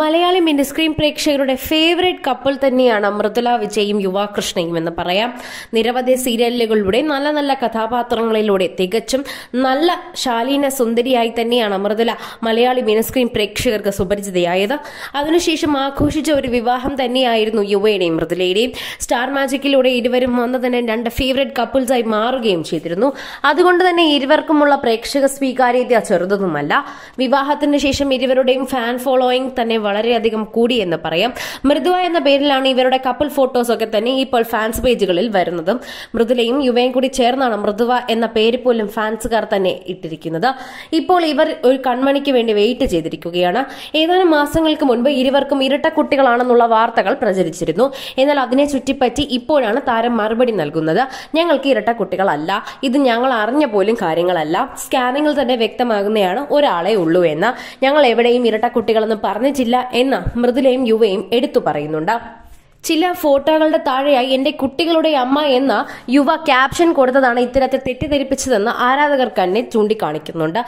Malayali miniscreen പ്രേക്ഷകരുടെ favourite couple തന്നെയാണ് മൃദുല വിജയും യുവാകൃഷ്ണയും എന്ന് പറയാം. നിരവധി സീരിയലുകളിലൂടെ നല്ല നല്ല കഥാപാത്രങ്ങളിലൂടെ തികച്ചും നല്ല ശാലീന സുന്ദരിയായി തന്നെയാണ് മൃദുല മലയാളി മിനിസ്ക്രീൻ പ്രേക്ഷകർക്ക് സുപരിചിതയായത്. അതിനുശേഷം ആഘോഷിച്ച ഒരു വിവാഹം തന്നെയായിരുന്നു യുവയുടെയും മൃദുലയുടെയും. സ്റ്റാർ മാജിക്കിലൂടെ ഇരുവരും വന്ന് തന്നെ രണ്ട് ഫേവറേറ്റ് കപ്പിൾസായി മാറുകയും ചെയ്തിരുന്നു. അതുകൊണ്ട് തന്നെ ഇരുവർക്കുമുള്ള പ്രേക്ഷക സ്വീകാര്യത ചെറുതൊന്നുമല്ല. വിവാഹത്തിന് ശേഷം ഇരുവരുടെയും ഫാൻ ഫോളോയിങ് തന്നെ വളരെയധികം കൂടി എന്ന് പറയാം. മൃദുവ എന്ന പേരിലാണ് ഇവരുടെ കപ്പിൾ ഫോട്ടോസ് ഒക്കെ തന്നെ ഇപ്പോൾ ഫാൻസ് പേജുകളിൽ വരുന്നത്. മൃദുലയും യുവയും കൂടി ചേർന്നാണ് മൃദുവ എന്ന പേര് പോലും ഫാൻസുകാർ തന്നെ ഇട്ടിരിക്കുന്നത്. ഇപ്പോൾ ഇവർ ഒരു കൺമണിക്ക് വേണ്ടി വെയിറ്റ് ചെയ്തിരിക്കുകയാണ്. ഏതാനും മാസങ്ങൾക്ക് മുൻപ് ഇരുവർക്കും ഇരട്ട കുട്ടികളാണെന്നുള്ള വാർത്തകൾ പ്രചരിച്ചിരുന്നു. എന്നാൽ അതിനെ ചുറ്റിപ്പറ്റി ഇപ്പോഴാണ് താരം മറുപടി നൽകുന്നത്. ഞങ്ങൾക്ക് ഇരട്ട കുട്ടികളല്ല. ഇത് ഞങ്ങൾ അറിഞ്ഞ പോലും കാര്യങ്ങളല്ല. സ്കാനിങ്ങിൽ തന്നെ വ്യക്തമാകുന്നതാണ് ഒരാളെ ഉള്ളൂ എന്ന്. ഞങ്ങൾ എവിടെയും ഇരട്ട കുട്ടികളെന്ന് പറഞ്ഞിട്ടില്ല എന്ന് മൃദുലയും യുവയും എടുത്തു പറയുന്നുണ്ട്. ചില ഫോട്ടോകളുടെ താഴെയായി എന്റെ കുട്ടികളുടെ അമ്മ എന്ന യുവ ക്യാപ്ഷൻ കൊടുത്തതാണ് ഇത്തരത്തിൽ തെറ്റിദ്ധരിപ്പിച്ചതെന്ന് ആരാധകർ തന്നെ ചൂണ്ടിക്കാണിക്കുന്നുണ്ട്.